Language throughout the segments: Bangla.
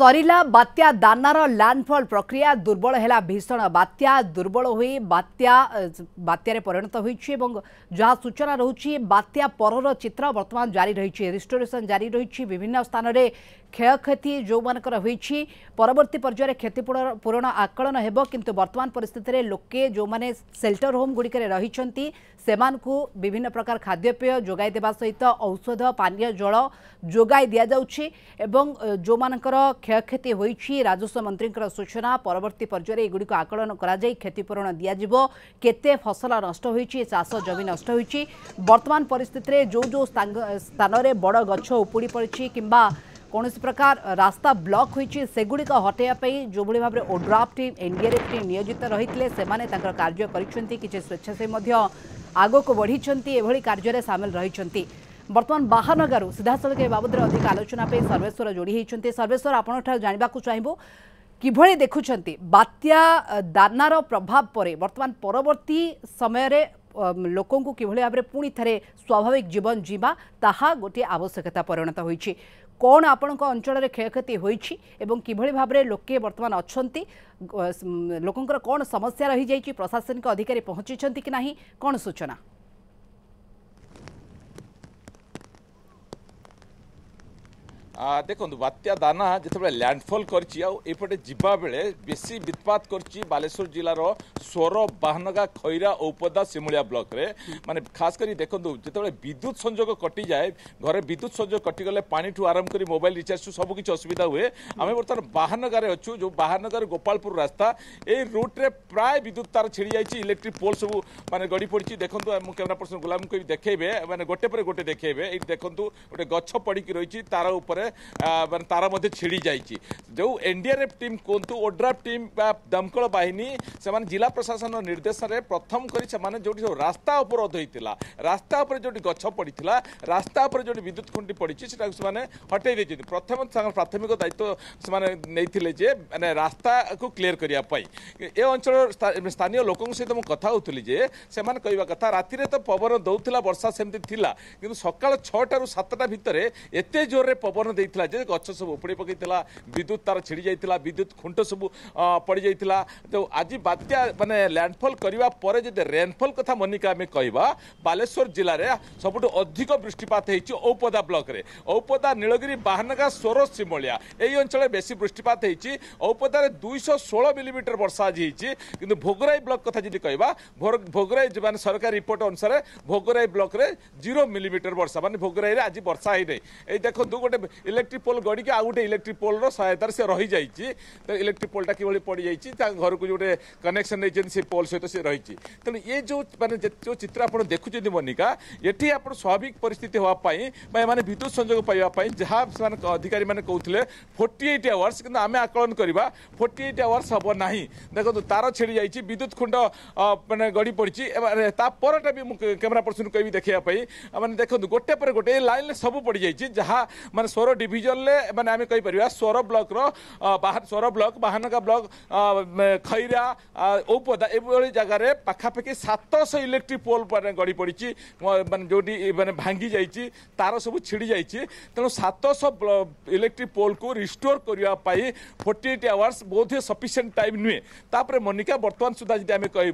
সরিলা বাত্যা দানার ল্যান্ডফল প্রক্রিয়া দুর্বল হেলা ভীষণ বাত্যা দুর্বল হয়ে বাত্যা বাত্যারে পরিণত হয়েছে এবং যা সূচনা রয়েছে বাত্যা পরর চিত্র বর্তমান জারি রয়েছে রিস্টোরেসন জারি রয়েছে বিভিন্ন স্থানরে କ୍ଷୟକ୍ଷତି ଯେଉଁମାନଙ୍କର ହୋଇଛି ପରବର୍ତ୍ତୀ ପର୍ଯ୍ୟାୟରେ କ୍ଷତିପୂରଣ ଆକଳନ ହେବ କିନ୍ତୁ ବର୍ତ୍ତମାନ ପରିସ୍ଥିତିରେ ଲୋକେ ଯେଉଁମାନେ ସେଲ୍ଟର ହୋମ୍ଗୁଡ଼ିକରେ ରହିଛନ୍ତି ସେମାନଙ୍କୁ ବିଭିନ୍ନ ପ୍ରକାର ଖାଦ୍ୟପେୟ ଯୋଗାଇ ଦେବା ସହିତ ଔଷଧ ପାନୀୟ ଜଳ ଯୋଗାଇ ଦିଆଯାଉଛି ଏବଂ ଯେଉଁମାନଙ୍କର କ୍ଷୟକ୍ଷତି ହୋଇଛି ରାଜସ୍ୱ ମନ୍ତ୍ରୀଙ୍କର ସୂଚନା ପରବର୍ତ୍ତୀ ପର୍ଯ୍ୟାୟରେ ଏଗୁଡ଼ିକୁ ଆକଳନ କରାଯାଇ କ୍ଷତିପୂରଣ ଦିଆଯିବ କେତେ ଫସଲ ନଷ୍ଟ ହୋଇଛି ଚାଷ ଜମି ନଷ୍ଟ ହୋଇଛି ବର୍ତ୍ତମାନ ପରିସ୍ଥିତିରେ ଯେଉଁ ଯେଉଁ ସ୍ଥାନରେ ବଡ଼ ଗଛ ଉପୁଡ଼ି ପଡ଼ିଛି କିମ୍ବା କୌଣସି ପ୍ରକାର ରାସ୍ତା ବ୍ଲକ୍ ହୋଇଛି ସେଗୁଡ଼ିକ ହଟାଇବା ପାଇଁ ଯେଉଁଭଳି ଭାବରେ ଓଡ୍ରାଫ୍ ଟିମ୍ ଏନ୍ଡିଆର୍ଏଫ୍ ଟିମ୍ ନିୟୋଜିତ ରହିଥିଲେ ସେମାନେ ତାଙ୍କର କାର୍ଯ୍ୟ କରିଛନ୍ତି କିଛି ସ୍ୱେଚ୍ଛାସେବୀ ମଧ୍ୟ ଆଗକୁ ବଢ଼ିଛନ୍ତି ଏଭଳି କାର୍ଯ୍ୟରେ ସାମିଲ ରହିଛନ୍ତି ବର୍ତ୍ତମାନ ବାହାନଗାରୁ ସିଧାସଳଖ ଏ ବାବଦରେ ଅଧିକ ଆଲୋଚନା ପାଇଁ ସର୍ବେଶ୍ୱର ଯୋଡ଼ି ହୋଇଛନ୍ତି ସର୍ବେଶ୍ୱର ଆପଣଙ୍କଠାରୁ ଜାଣିବାକୁ ଚାହିଁବୁ କିଭଳି ଦେଖୁଛନ୍ତି ବାତ୍ୟା ଦାନାର ପ୍ରଭାବ ପରେ ବର୍ତ୍ତମାନ ପରବର୍ତ୍ତୀ ସମୟରେ ଲୋକଙ୍କୁ କିଭଳି ଭାବରେ ପୁଣି ଥରେ ସ୍ୱାଭାବିକ ଜୀବନ ଯିବା ତାହା ଗୋଟିଏ ଆବଶ୍ୟକତା ପରିଣତ ହୋଇଛି କ'ଣ ଆପଣଙ୍କ ଅଞ୍ଚଳରେ କ୍ଷୟକ୍ଷତି ହୋଇଛି ଏବଂ କିଭଳି ଭାବରେ ଲୋକେ ବର୍ତ୍ତମାନ ଅଛନ୍ତି ଲୋକଙ୍କର କ'ଣ ସମସ୍ୟା ରହିଯାଇଛି ପ୍ରଶାସନିକ ଅଧିକାରୀ ପହଞ୍ଚିଛନ୍ତି କି ନାହିଁ କ'ଣ ସୂଚନା ଦେଖନ୍ତୁ ବାତ୍ୟା ଦାନା ଯେତେବେଳେ ଲ୍ୟାଣ୍ଡଫଲ୍ କରିଛି ଆଉ ଏପଟେ ଯିବାବେଳେ ବେଶୀ ବିତ୍ପାତ କରିଛି ବାଲେଶ୍ୱର ଜିଲ୍ଲାର ସ୍ୱର ବାହାନଗା ଖଇରା ଔପଦା ସିମୁଳିଆ ବ୍ଲକରେ ମାନେ ଖାସ୍ କରି ଦେଖନ୍ତୁ ଯେତେବେଳେ ବିଦ୍ୟୁତ ସଂଯୋଗ କଟିଯାଏ ଘରେ ବିଦ୍ୟୁତ ସଂଯୋଗ କଟିଗଲେ ପାଣିଠୁ ଆରମ୍ଭ କରି ମୋବାଇଲ ରିଚାର୍ଜଠୁ ସବୁ କିଛି ଅସୁବିଧା ହୁଏ ଆମେ ବର୍ତ୍ତମାନ ବାହାନଗାରେ ଅଛୁ ଯେଉଁ ବାହାନଗାରୁ ଗୋପାଳପୁର ରାସ୍ତା ଏଇ ରୁଟ୍ରେ ପ୍ରାୟ ବିଦ୍ୟୁତ ତାର ଛିଡ଼ି ଯାଇଛି ଇଲେକ୍ଟ୍ରିକ୍ ପୋଲ୍ ସବୁ ମାନେ ଗଡ଼ି ପଡ଼ିଛି ଦେଖନ୍ତୁ ମୁଁ କ୍ୟାମେରା ପର୍ସନ ଗୁଲାମଙ୍କୁ ଦେଖେଇବେ ମାନେ ଗୋଟେ ପରେ ଗୋଟେ ଦେଖେଇବେ ଏଇଠି ଦେଖନ୍ତୁ ଗୋଟେ ଗଛ ପଡ଼ିକି ରହିଛି ତାର ଉପରେ ମାନେ ତାର ମଧ୍ୟ ଛିଡ଼ି ଯାଇଛି ଯେଉଁ ଏନ୍ଡିଆର୍ଏଫ୍ ଟିମ୍ କୁହନ୍ତୁ ଓଡ୍ରାଫ୍ ଟିମ୍ ବା ଦମକଳ ବାହିନୀ ସେମାନେ ଜିଲ୍ଲା ପ୍ରଶାସନର ନିର୍ଦ୍ଦେଶରେ ପ୍ରଥମ କରି ସେମାନେ ଯେଉଁଠି ସବୁ ରାସ୍ତା ଅବରୋଧ ହୋଇଥିଲା ରାସ୍ତା ଉପରେ ଯେଉଁଠି ଗଛ ପଡ଼ିଥିଲା ରାସ୍ତା ଉପରେ ଯେଉଁଠି ବିଦ୍ୟୁତ ଖୁଣ୍ଟି ପଡ଼ିଛି ସେଟାକୁ ସେମାନେ ହଟେଇ ଦେଇଛନ୍ତି ପ୍ରଥମେ ତାଙ୍କର ପ୍ରାଥମିକ ଦାୟିତ୍ୱ ସେମାନେ ନେଇଥିଲେ ଯେ ମାନେ ରାସ୍ତାକୁ କ୍ଲିୟର କରିବା ପାଇଁ ଏ ଅଞ୍ଚଳର ସ୍ଥାନୀୟ ଲୋକଙ୍କ ସହିତ ମୁଁ କଥା ହେଉଥିଲି ଯେ ସେମାନେ କହିବା କଥା ରାତିରେ ତ ପବନ ଦେଉଥିଲା ବର୍ଷା ସେମିତି ଥିଲା କିନ୍ତୁ ସକାଳ ଛଅଟାରୁ ସାତଟା ଭିତରେ ଏତେ ଜୋରରେ ପବନ ଆହ୍ୱାନ ଦେଇଥିଲା ଯେ ଗଛ ସବୁ ଉପୁଡ଼ି ପକାଇଥିଲା ବିଦ୍ୟୁତ ତାର ଛିଡ଼ି ଯାଇଥିଲା ବିଦ୍ୟୁତ ଖୁଣ୍ଟ ସବୁ ପଡ଼ିଯାଇଥିଲା ତେଣୁ ଆଜି ବାତ୍ୟା ମାନେ ଲ୍ୟାଣ୍ଡଫଲ୍ କରିବା ପରେ ଯଦି ରେନ୍ଫଲ୍ କଥା ମନିକା ଆମେ କହିବା ବାଲେଶ୍ୱର ଜିଲ୍ଲାରେ ସବୁଠୁ ଅଧିକ ବୃଷ୍ଟିପାତ ହୋଇଛି ଔପଦା ବ୍ଲକ୍ରେ ଔପଦା ନୀଳଗିରି ବାହାନଗା ସ୍ୱର ସିମଳିଆ ଏହି ଅଞ୍ଚଳରେ ବେଶୀ ବୃଷ୍ଟିପାତ ହୋଇଛି ଔପଦାରେ ଦୁଇଶହ ଷୋହଳ ମିଲିମିଟର ବର୍ଷା ଆଜି ହୋଇଛି କିନ୍ତୁ ଭୋଗରାଇ ବ୍ଲକ୍ କଥା ଯଦି କହିବା ଭୋଗରାଇ ମାନେ ସରକାରୀ ରିପୋର୍ଟ ଅନୁସାରେ ଭୋଗରାଇ ବ୍ଲକ୍ରେ ଜିରୋ ମିଲିମିଟର ବର୍ଷା ମାନେ ଭୋଗରାଇରେ ଆଜି ବର୍ଷା ହୋଇନାହିଁ ଏଇ ଦେଖନ୍ତୁ ଗୋଟେ ইলেকট্রিক পোল গড়িকি আউ গোটে ইলেকট্রিক পোলর সহায়তার সে রয়েছে তো ইলেকট্রিক পোলটা কিভাবে পড়ে যাই তা ঘরক যে কনেকশন নিয়েছেন সে পোল সহ সে রয়েছে তেমন এ যে মানে যে চিত্র আপনার দেখুম মনিকা এটি আপনার স্বাভাবিক পরিস্থিতি হওয়া বা এমানে বিদ্যুৎ সংযোগ পাইবা যা অধিকারী মানে কৌলে ফোর্টি এইট আওয়ার্স কিন্তু আমি আকলন করা ফোর্টি এইট আওয়ার্স হব না দেখুন তার ছেড়ি যাই বিদ্যুৎ খুণ্ড মানে গড়ি পড়ছে তা পরটা বি ক্যামেরা পর্সন কবি দেখা মানে দেখুন গোটে পরে গোটে লাইন সবু পড়ি যাই যা মানে সৌর डिजन मैंने आम कहीपर सोर ब्लक्र स्वर ब्लक बाहानगा ब्लक खैरा ओपदा ये जगह पखापाखि सात सौ इलेक्ट्रिक पोल गड़ी पड़ी मान जो मैंने भांगी जा तार सब छिड़ी जा तेणु सात सौ इलेक्ट्रिक पोल को रिस्टोर करने फोर्टी एट आवर्स बहुत ही सफिसीय टाइम नुहेतापुर मनिका बर्तमान सुधा जी आम कह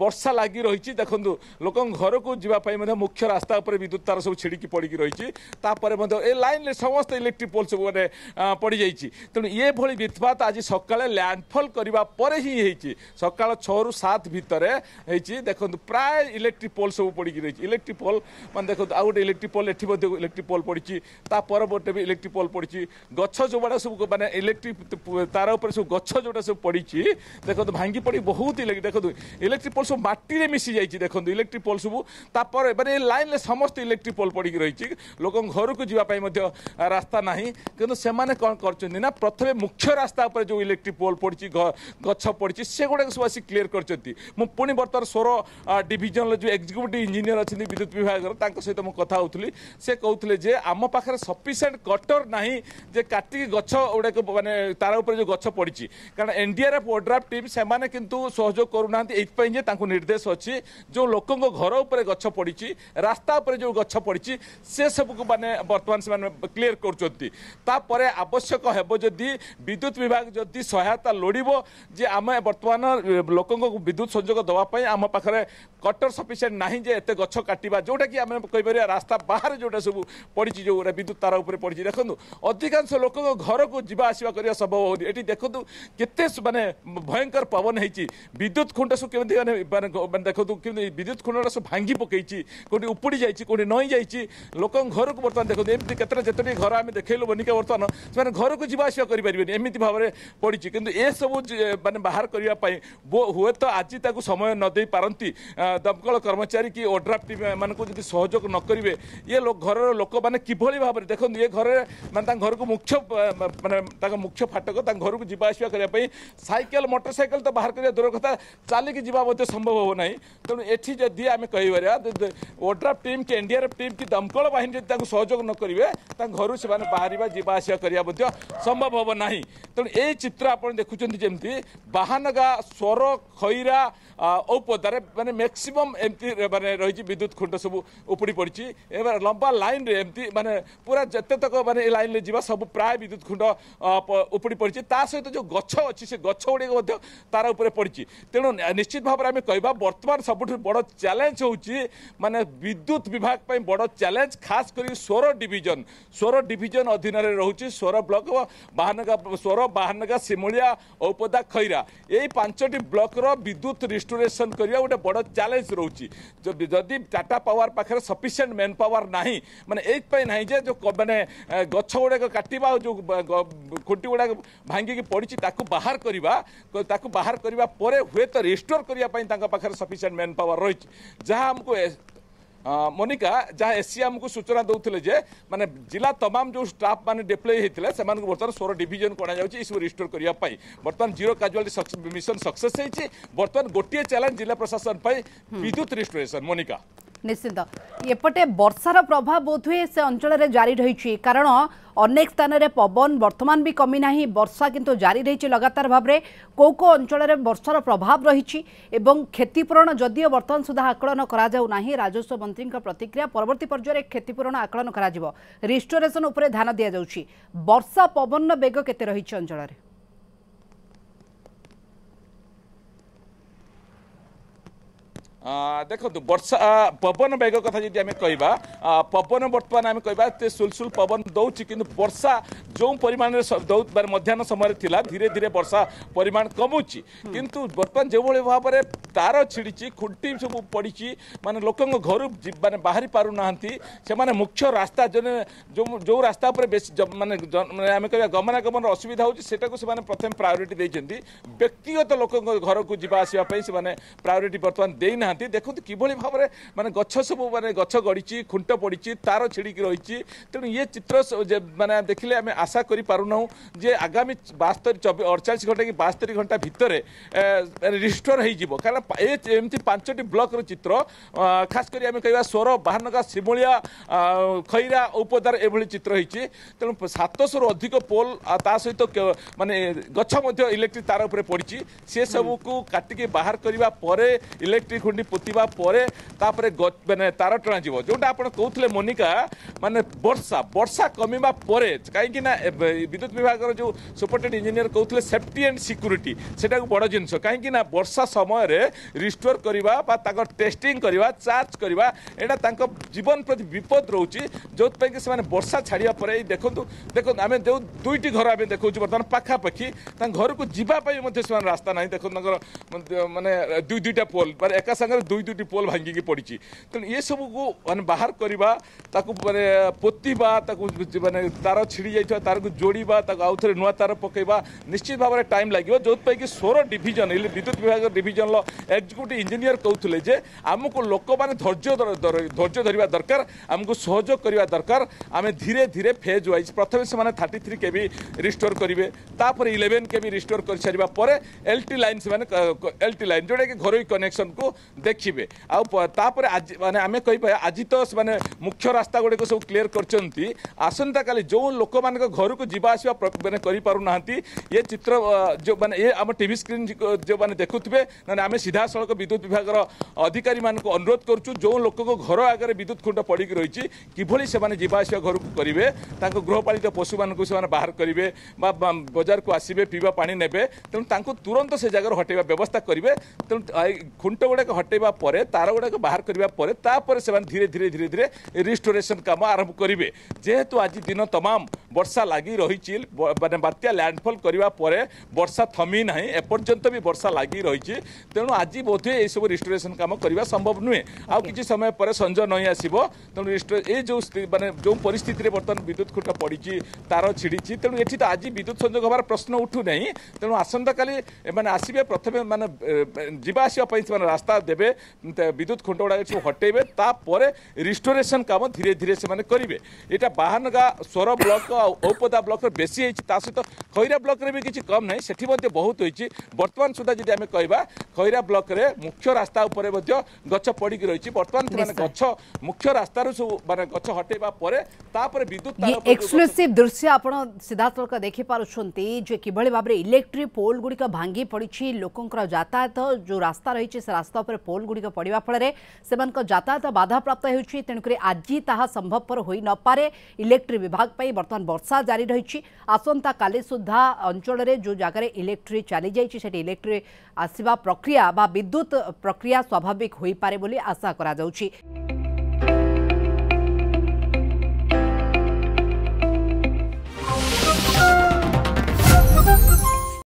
बर्षा लग रही देखो लोक घर को मुख्य रास्ता उपर विद्युत तार सब छिड़ी पड़ी रही ए लाइन সমস্ত ইলেকট্রিক পোল সব পড়ে যাই তেমন এভাবে বিৎপাত আজ সকালে ল্যান্ডফল করা পরে হি হয়েছে সকাল ছু সাত ভিতরে হয়েছে দেখুন প্রায় ইলেকট্রিক পোল সব পড়ি রয়েছে ইলেকট্রিক পোল মানে দেখুন আউ গোটে ইলেকট্রিক পোল এটি মধ্যে ইলেকট্রিক পোল পড়ছে তা পরপটে বি ইলেকট্রিক পোল পড়ছে গছ যেগুড়া সব মানে ইলেকট্রিক তার উপরে সব গছ যেটা সব পড়ছে দেখুন ভাঙ্গি পড়ি বহুত দেখুন ইলেকট্রিক পোল সব মাটি মিশি যাই দেখুন ইলেকট্রিক পোল সব তাপরে মানে লাইনরে সমস্ত ইলেকট্রিক পোল পড়ি রয়েছে লোক ঘরক যাওয়া মধ্য রাস্তা না কিন্তু সে করছেন না প্রথমে মুখ্য রাস্তা উপরে যে ইলেকট্রিক পোল পড়ছে গছ পড়ছে সেগুলো সব আসি ক্লিয়ার করছেন মু পুঁ বর্তমান সোর ডিভিজন যে এক্সিক্যুটিভ ইঞ্জিনিয়র অনেক বিদ্যুৎ বিভাগের তাঁর সহ কথা হোলি সে কৌলে যে আমার পাখে কটর না যে কাটি গছ গুড়াক মানে তার উপরে যে গছ পড়ছে কারণ এনডিআরএফ ওড্রাফ টিম সে কিন্তু সহযোগ করু না এইপাই যে তাঁর নির্দেশ অছি লোক ঘর উপরে গছ পড়ছে রাস্তা উপরে যে গছ পড়ছে সে সবুক মানে বর্তমান সে ক্লিয়ার क्लीयर कर आवश्यक हो विद्युत विभाग जदि सहायता लोड़ब जे आम बर्तमान लोक विद्युत संजोग देवाई आम पाखे कटर सफिसीयंट ना एत गच काटा जोटा कि आम कहीपर रास्ता बाहर जो सब पड़ी जो विद्युत तार उपर पड़ी देखो अधिकांश लोक घर को जी आसवा संभव होनी देखु के मानने भयंकर पवन होती विद्युत खुंड सब कमी मैंने देखो कमी विद्युत खुंटा सब भांगी पकई कौटी उपुड़ी जाइए कौटी नई जाइए लोक घर को बर्तमान देखो एमती जितने ঘর আমি দেখেইলু বনিকা বর্ତ୍ତমান ସେମାନେ ଘରକୁ ଯିବା ଆସିବା କରିପାରିବେନି ଏମିତି ଭାବରେ ପଡ଼ିଛି କିନ୍ତୁ ଏସବୁ ମାନେ ବାହାର କରିବା ପାଇଁ ହୁଏତ ଆଜି ତାକୁ ସମୟ ନ ଦେଇପାରନ୍ତି ଦମକଳ କର୍ମଚାରୀ କି ଓଡ୍ରାଫ୍ ମାନଙ୍କୁ ଯଦି ସହଯୋଗ ନ କରିବେ ଇଏ ଘରର ଲୋକମାନେ କିଭଳି ଭାବରେ ଦେଖନ୍ତୁ ଏ ଘରେ ମାନେ ତାଙ୍କ ଘରକୁ ମୁଖ୍ୟ ମାନେ ତାଙ୍କ ମୁଖ୍ୟ ଫାଟକ ତାଙ୍କ ଘରକୁ ଯିବା ଆସିବା କରିବା ପାଇଁ ସାଇକେଲ ମୋଟର ସାଇକେଲ ତ ବାହାର କରିବା ଦୂର କଥା ଚାଲିକି ଯିବା ମଧ୍ୟ ସମ୍ଭବ ହେବ ନାହିଁ ତେଣୁ ଏଠି ଯଦି ଆମେ କହିପାରିବା ଓଡ୍ରାଫ୍ ଟିମ୍ କି ଏନ୍ଡିଆର୍ଏଫ୍ ଟିମ୍ କି ଦମକଳ ବାହିନୀ ଯଦି ତାଙ୍କୁ ସହଯୋଗ ନ କରିବେ ତାଙ୍କ ଘରକୁ ଘରୁ ସେମାନେ ବାହାରିବା ଯିବା ଆସିବା କରିବା ମଧ୍ୟ ସମ୍ଭବ ହେବ ନାହିଁ ତେଣୁ ଏଇ ଚିତ୍ର ଆପଣ ଦେଖୁଛନ୍ତି ଯେମିତି ବାହାନଗା ସ୍ୱର ଖଇରା ଔପଦାରେ ମାନେ ମ୍ୟାକ୍ସିମମ୍ ଏମିତି ମାନେ ରହିଛି ବିଦ୍ୟୁତ ଖୁଣ୍ଟ ସବୁ ଉପୁଡ଼ି ପଡ଼ିଛି ଏବେ ଲମ୍ବା ଲାଇନ୍ରେ ଏମିତି ମାନେ ପୁରା ଯେତେତକ ମାନେ ଏ ଲାଇନ୍ରେ ଯିବା ସବୁ ପ୍ରାୟ ବିଦ୍ୟୁତ ଖୁଣ୍ଟ ଉପୁଡ଼ି ପଡ଼ିଛି ତା ସହିତ ଯେଉଁ ଗଛ ଅଛି ସେ ଗଛ ଗୁଡ଼ିକ ମଧ୍ୟ ତାର ଉପରେ ପଡ଼ିଛି ତେଣୁ ନିଶ୍ଚିତ ଭାବରେ ଆମେ କହିବା ବର୍ତ୍ତମାନ ସବୁଠୁ ବଡ଼ ଚ୍ୟାଲେଞ୍ଜ ହେଉଛି ମାନେ ବିଦ୍ୟୁତ ବିଭାଗ ପାଇଁ ବଡ଼ ଚ୍ୟାଲେଞ୍ଜ ଖାସ୍ କରି ସ୍ୱର ଡିଭିଜନ ସ୍ୱର स्वर डिजन अधीन रोचे स्वर ब्लक बाहनगा स्वर बाहनगा सिमुलिया औपदा खैरा यही पांचटी ब्लक्र विद्युत रिस्टोरेसन करवा गोटे बड़ चैलेंज रोचे जदि टाटा पावर पाखे सफिसीयंट मेन पावर ना मानने नाईजे जो मैंने गुड़ाक काटा जो खुंटी गुड़ाक भांगिकी पड़ी बाहर करवाक बाहर करने हूं तो रिस्टोर करने सफिसीयंट मेन पावर रही जहाँ आमको মনিকা যা এসি আমি সূচনা দৌলে যে মানে জেলা তমাম যে স্টাফ মানে ডিপ্লয় হয়েছিল সে বর্তমানে ষোল ডিভিজন কণাযাচ্ছে এইসব রিস্টোর করা বর্তমানে জিরো কাজুয়ালিটি মিশন সকসেস হয়েছে বর্তমানে গোটিয়ে চ্যালেঞ্জ জেলা প্রশাসন বিদ্যুৎ রিস্টোরেসন মনিকা ନିଶ୍ଚିତ ଏପଟେ ବର୍ଷାର ପ୍ରଭାବ ବୋଧହୁଏ ସେ ଅଞ୍ଚଳରେ ଜାରି ରହିଛି କାରଣ ଅନେକ ସ୍ଥାନରେ ପବନ ବର୍ତ୍ତମାନ ବି କମି ନାହିଁ ବର୍ଷା କିନ୍ତୁ ଜାରି ରହିଛି ଲଗାତାର ଭାବରେ କେଉଁ କେଉଁ ଅଞ୍ଚଳରେ ବର୍ଷାର ପ୍ରଭାବ ରହିଛି ଏବଂ କ୍ଷତିପୂରଣ ଯଦିଓ ବର୍ତ୍ତମାନ ସୁଦ୍ଧା ଆକଳନ କରାଯାଉ ନାହିଁ ରାଜସ୍ୱ ମନ୍ତ୍ରୀଙ୍କ ପ୍ରତିକ୍ରିୟା ପରବର୍ତ୍ତୀ ପର୍ଯ୍ୟାୟରେ କ୍ଷତିପୂରଣ ଆକଳନ କରାଯିବ ରିଷ୍ଟୋରେସନ୍ ଉପରେ ଧ୍ୟାନ ଦିଆଯାଉଛି ବର୍ଷା ପବନର ବେଗ କେତେ ରହିଛି ଅଞ୍ଚଳରେ ଦେଖନ୍ତୁ ବର୍ଷା ପବନ ବେଗ କଥା ଯଦି ଆମେ କହିବା ପବନ ବର୍ତ୍ତମାନ ଆମେ କହିବା ଏତେ ସୁଲସୁଲ ପବନ ଦେଉଛି କିନ୍ତୁ ବର୍ଷା ଯେଉଁ ପରିମାଣରେ ଦେଉଥିବାର ମଧ୍ୟାହ୍ନ ସମୟରେ ଥିଲା ଧୀରେ ଧୀରେ ବର୍ଷା ପରିମାଣ କମୁଛି କିନ୍ତୁ ବର୍ତ୍ତମାନ ଯେଉଁଭଳି ଭାବରେ ତାର ଛିଡ଼ିଛି ଖୁଣ୍ଟି ସବୁ ପଡ଼ିଛି ମାନେ ଲୋକଙ୍କ ଘରୁ ମାନେ ବାହାରି ପାରୁନାହାନ୍ତି ସେମାନେ ମୁଖ୍ୟ ରାସ୍ତା ଜଣେ ଯେଉଁ ଯେଉଁ ରାସ୍ତା ଉପରେ ବେଶୀ ମାନେ ଆମେ କହିବା ଗମନାଗମନର ଅସୁବିଧା ହେଉଛି ସେଟାକୁ ସେମାନେ ପ୍ରଥମେ ପ୍ରାୟୋରିଟି ଦେଇଛନ୍ତି ବ୍ୟକ୍ତିଗତ ଲୋକଙ୍କ ଘରକୁ ଯିବା ଆସିବା ପାଇଁ ସେମାନେ ପ୍ରାୟୋରିଟି ବର୍ତ୍ତମାନ ଦେଇନାହାନ୍ତି ନାହାନ୍ତି ଦେଖନ୍ତୁ କିଭଳି ଭାବରେ ମାନେ ଗଛ ସବୁ ମାନେ ଗଛ ଗଡ଼ିଛି ଖୁଣ୍ଟ ପଡ଼ିଛି ତାର ଛିଡ଼ିକି ରହିଛି ତେଣୁ ଇଏ ଚିତ୍ର ମାନେ ଦେଖିଲେ ଆମେ ଆଶା କରିପାରୁନାହୁଁ ଯେ ଆଗାମୀ ଚବିଶ ଅଡ଼ଚାଳିଶ ଘଣ୍ଟା କି ବାସ୍ତରି ଘଣ୍ଟା ଭିତରେ ରିଷ୍ଟୋର ହେଇଯିବ କାରଣ ଏ ଏମିତି ପାଞ୍ଚଟି ବ୍ଲକର ଚିତ୍ର ଖାସ କରି ଆମେ କହିବା ସ୍ୱର ବାହାନଗା ଶିମୁଳିଆ ଖଇରା ଉପଦାର ଏଭଳି ଚିତ୍ର ହେଇଛି ତେଣୁ ସାତଶହରୁ ଅଧିକ ପୋଲ୍ ତା ସହିତ ମାନେ ଗଛ ମଧ୍ୟ ଇଲେକ୍ଟ୍ରିକ୍ ତାର ଉପରେ ପଡ଼ିଛି ସେସବୁକୁ କାଟିକି ବାହାର କରିବା ପରେ ଇଲେକ୍ଟ୍ରିକ୍ ଖୁଣ୍ଟି মাটি ପୋତିବା ପରେ ତାପରେ ମାନେ ତାର ଟଣା ଯିବ ଯେଉଁଟା ଆପଣ କହୁଥିଲେ ମୋନିକା ମାନେ ବର୍ଷା ବର୍ଷା କମିବା ପରେ କାହିଁକି ନା ବିଦ୍ୟୁତ ବିଭାଗର ଯେଉଁ ସୁପରଟେଣ୍ଡ ଇଞ୍ଜିନିୟର କହୁଥିଲେ ସେଫ୍ଟି ଆଣ୍ଡ ସିକ୍ୟୁରିଟି ସେଟାକୁ ବଡ଼ ଜିନିଷ କାହିଁକି ନା ବର୍ଷା ସମୟରେ ରିଷ୍ଟୋର କରିବା ବା ତାଙ୍କର ଟେଷ୍ଟିଂ କରିବା ଚାର୍ଜ କରିବା ଏଇଟା ତାଙ୍କ ଜୀବନ ପ୍ରତି ବିପଦ ରହୁଛି ଯେଉଁଥିପାଇଁ କି ସେମାନେ ବର୍ଷା ଛାଡ଼ିବା ପରେ ଏଇ ଦେଖନ୍ତୁ ଦେଖନ୍ତୁ ଆମେ ଯେଉଁ ଦୁଇଟି ଘର ଆମେ ଦେଖାଉଛୁ ବର୍ତ୍ତମାନ ପାଖାପାଖି ତାଙ୍କ ଘରକୁ ଯିବା ପାଇଁ ମଧ୍ୟ ସେମାନେ ରାସ୍ତା ନାହିଁ ଦେଖନ୍ତୁ ତାଙ୍କର ମାନେ ଦୁଇ ଦୁଇଟା ପୋଲ୍ ମାନେ ଏକା ସାଙ୍ଗରେ ତାଙ୍କର ଦୁଇ ଦୁଇଟି ପୋଲ୍ ଭାଙ୍ଗିକି ପଡ଼ିଛି ତେଣୁ ଏସବୁକୁ ମାନେ ବାହାର କରିବା ତାକୁ ମାନେ ପୋତିବା ତାକୁ ମାନେ ତାର ଛିଡ଼ି ଯାଇଥିବା ତାରକୁ ଯୋଡ଼ିବା ତାକୁ ଆଉ ଥରେ ନୂଆ ତାର ପକାଇବା ନିଶ୍ଚିତ ଭାବରେ ଟାଇମ୍ ଲାଗିବ ଯେଉଁଥିପାଇଁକି ସୋର ଡିଭିଜନ୍ ହେଲେ ବିଦ୍ୟୁତ ବିଭାଗ ଡିଭିଜନର ଏକ୍ଜିକ୍ୟୁଟିଭ୍ ଇଞ୍ଜିନିୟର କହୁଥିଲେ ଯେ ଆମକୁ ଲୋକମାନେ ଧୈର୍ଯ୍ୟ ଧୈର୍ଯ୍ୟ ଧରିବା ଦରକାର ଆମକୁ ସହଯୋଗ କରିବା ଦରକାର ଆମେ ଧୀରେ ଧୀରେ ଫେଜ୍ ୱାଇଜ୍ ପ୍ରଥମେ ସେମାନେ থার্টি থ্রি কেবি রিস্টোর করবে তাপরে ইলেভেন কেবি রিস্টোর করে সারা পরে এলটি লাইন সে এলটি লাইন যেটাকি ঘরোই কনেকশন কু ଦେଖିବେ ଆଉ ତାପରେ ଆଜି ମାନେ ଆମେ କହିପାରିବା ଆଜି ତ ମାନେ ମୁଖ୍ୟ ରାସ୍ତା ଗୁଡ଼ିକ ସବୁ କ୍ଲିୟର କରିଛନ୍ତି ଆସନ୍ତାକାଲି ଯେଉଁ ଲୋକମାନଙ୍କ ଘରକୁ ଯିବା ଆସିବା ମାନେ କରିପାରୁନାହାନ୍ତି ଏ ଚିତ୍ର ଯେଉଁମାନେ ଏ ଆମ ଟିଭି ସ୍କ୍ରିନ୍ ଯେଉଁମାନେ ଦେଖୁଥିବେ ନହେଲେ ଆମେ ସିଧାସଳଖ ବିଦ୍ୟୁତ ବିଭାଗର ଅଧିକାରୀମାନଙ୍କୁ ଅନୁରୋଧ କରୁଛୁ ଯେଉଁ ଲୋକଙ୍କ ଘର ଆଗରେ ବିଦ୍ୟୁତ ଖୁଣ୍ଟ ପଡ଼ିକି ରହିଛି କିଭଳି ସେମାନେ ଯିବା ଆସିବା ଘରକୁ କରିବେ ତାଙ୍କ ଗୃହପାଳିତ ପଶୁମାନଙ୍କୁ ସେମାନେ ବାହାର କରିବେ ବା ବଜାରକୁ ଆସିବେ ପିଇବା ପାଣି ନେବେ ତେଣୁ ତାଙ୍କୁ ତୁରନ୍ତ ସେ ଜାଗାରୁ ହଟେଇବା ବ୍ୟବସ୍ଥା କରିବେ ତେଣୁ ଖୁଣ୍ଟ ଗୁଡ଼ାକ ହଟେଇ हटेवा तार गुड़ाक बाहर करने धीरे धीरे धीरे धीरे रिस्टोरेसन कम आरंभ करेंगे जेहेतु आज दिन तमाम ବର୍ଷା ଲାଗି ରହିଛି ମାନେ ବାତ୍ୟା ଲ୍ୟାଣ୍ଡଫଲ୍ କରିବା ପରେ ବର୍ଷା ଥମି ନାହିଁ ଏପର୍ଯ୍ୟନ୍ତ ବି ବର୍ଷା ଲାଗି ରହିଛି ତେଣୁ ଆଜି ବୋଧହୁଏ ଏହିସବୁ ରିଷ୍ଟୋରେସନ୍ କାମ କରିବା ସମ୍ଭବ ନୁହେଁ ଆଉ କିଛି ସମୟ ପରେ ସଞ୍ଜ ନଈ ଆସିବ ତେଣୁ ଏ ଯେଉଁ ମାନେ ଯେଉଁ ପରିସ୍ଥିତିରେ ବର୍ତ୍ତମାନ ବିଦ୍ୟୁତ୍ ଖୁଣ୍ଟ ପଡ଼ିଛି ତାର ଛିଡ଼ିଛି ତେଣୁ ଏଠି ତ ଆଜି ବିଦ୍ୟୁତ୍ ସଂଯୋଗ ହେବାର ପ୍ରଶ୍ନ ଉଠୁନାହିଁ ତେଣୁ ଆସନ୍ତାକାଲି ଏମାନେ ଆସିବେ ପ୍ରଥମେ ମାନେ ଯିବା ଆସିବା ପାଇଁ ସେମାନେ ରାସ୍ତା ଦେବେ ବିଦ୍ୟୁତ୍ ଖୁଣ୍ଟ ଗୁଡ଼ାକ ସବୁ ହଟେଇବେ ତାପରେ ରିଷ୍ଟୋରେସନ୍ କାମ ଧୀରେ ଧୀରେ ସେମାନେ କରିବେ ଏଇଟା ବାହାନଗା ସ୍ୱର ବ୍ଲକ आउपदा ब्लक बेसी सहित खैरा ब्लक भी किसी कम ना से बहुत होर्तमान सुधा जी आम कह खैरा ब्लक में मुख्य रास्ता उपर गड़ी रही बर्तमान गुख्य रास्त सब मान ग हटेपर विद्युत एक्सक्लूसीव दृश्य आप सीधासल देखिपे कि भाव में इलेक्ट्रिक पोल गुड़िक भांगी पड़ी लोकर जातायात जो रास्ता रही है रास्ता उपर पोल गुड़िक पड़ा फल से बाधाप्राप्त हो तेणुक आज ताप हो नपे इलेक्ट्रिक विभाग पर बर्तमान বর্ষা জারি রয়েছে আসন্তকালি সুদ্ধা অঞ্চলের যে জায়গায় ইলেকট্রি চালি যাই সেটি ইলেকট্রি আসবা প্রক্রিয়া বা বিদ্যুৎ প্রক্রিয়া স্বাভাবিক হয়ে পড়ে বলে আশা করা যাচ্ছে